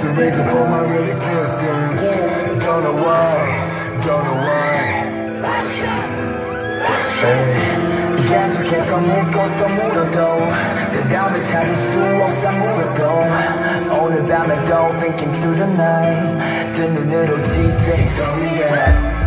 the reason for my real existence. Don't know why, don't know why. Hey. 계속해서 묻고 또 물어도 대답을 찾을 수 없어 물어도 오늘 밤에도 thinking through the night 든 눈으로 지새이 소리에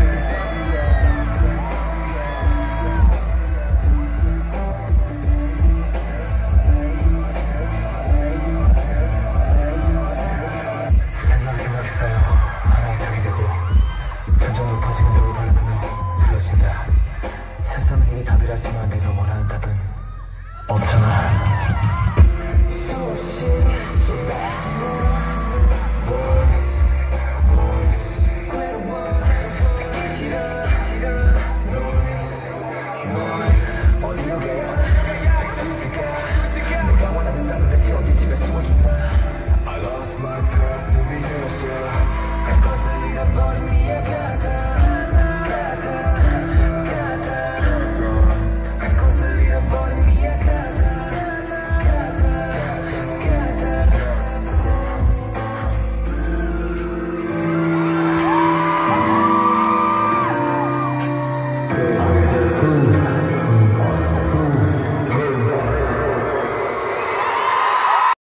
プラスマでのモランダ分 cool.